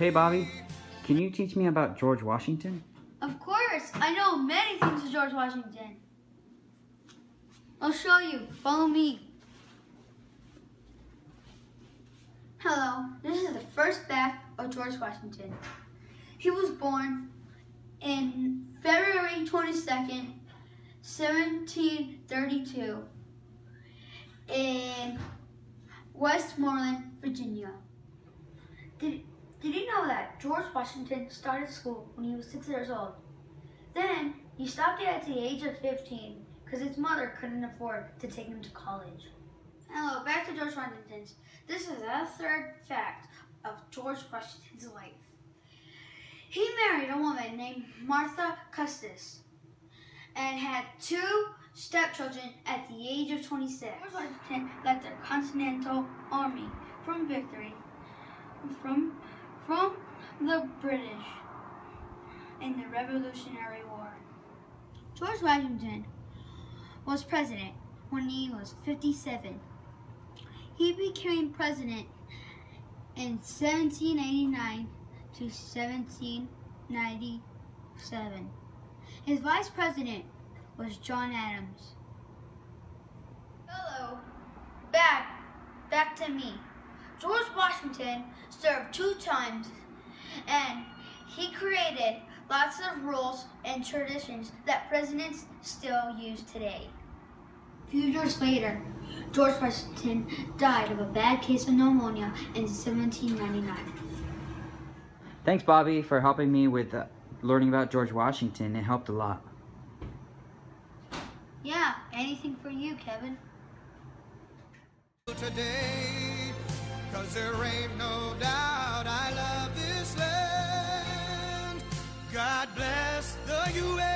Hey, Bobby, can you teach me about George Washington? Of course, I know many things of George Washington. I'll show you. Follow me. Hello, this is the first fact of George Washington. He was born in February 22nd, 1732 in Westmoreland, Virginia. Did, did you know that George Washington started school when he was six years old? Then he stopped it at the age of 15 because his mother couldn't afford to take him to college. Hello, back to George Washington's. This is the third fact of George Washington's life. He married a woman named Martha Custis and had two stepchildren at the age of 26. George Washington led the Continental Army from victory from, from the British in the Revolutionary War. George Washington was president when he was 57. He became president in 1789 to 1797. His vice president was John Adams. Hello, back, back to me. George Washington served two times and he created lots of rules and traditions that presidents still use today. A few years later, George Washington died of a bad case of pneumonia in 1799. Thanks, Bobby, for helping me with uh, learning about George Washington. It helped a lot. Yeah, anything for you, Kevin. today. Cause there ain't no doubt I love this land. God bless the U.S.